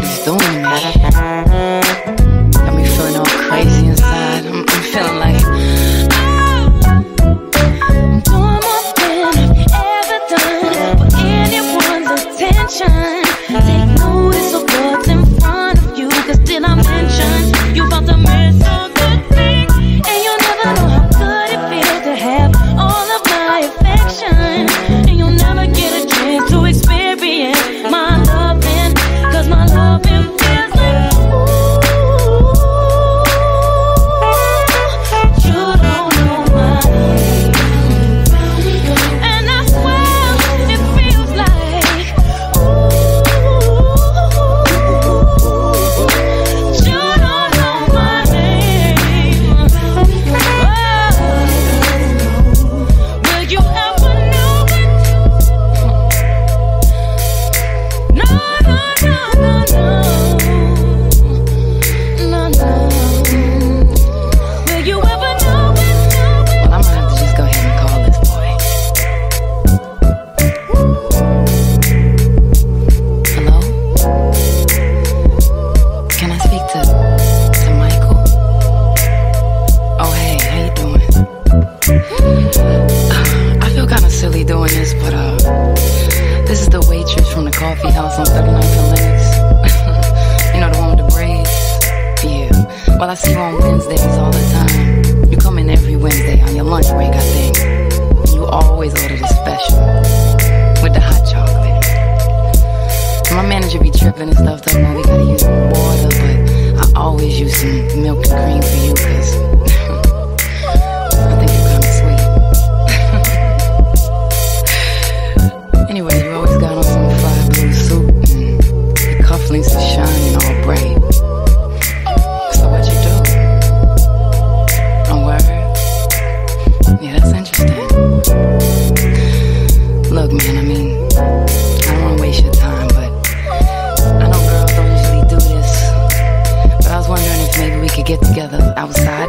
Don't coffee house on 39th and you know the one with the braids? Yeah. Well, I see you on Wednesdays all the time. You come in every Wednesday on your lunch break, I think. And you always order the special with the hot chocolate. My manager be tripping and stuff, talking about we gotta use water, but I always use some milk and cream for you, cause together outside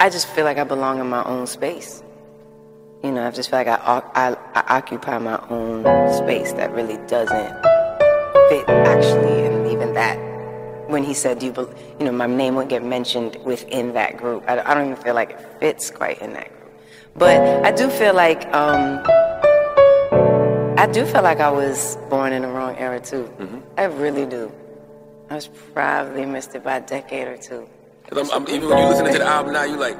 I just feel like I belong in my own space. You know, I just feel like I, I, I occupy my own space that really doesn't fit actually, and even that. When he said, "Do you, you know, my name would get mentioned within that group," I, I don't even feel like it fits quite in that group. But I do feel like um, I do feel like I was born in the wrong era too. I really do. I was probably missed it by a decade or two. 'Cause I'm, I'm, even when you listen to the album now, you like,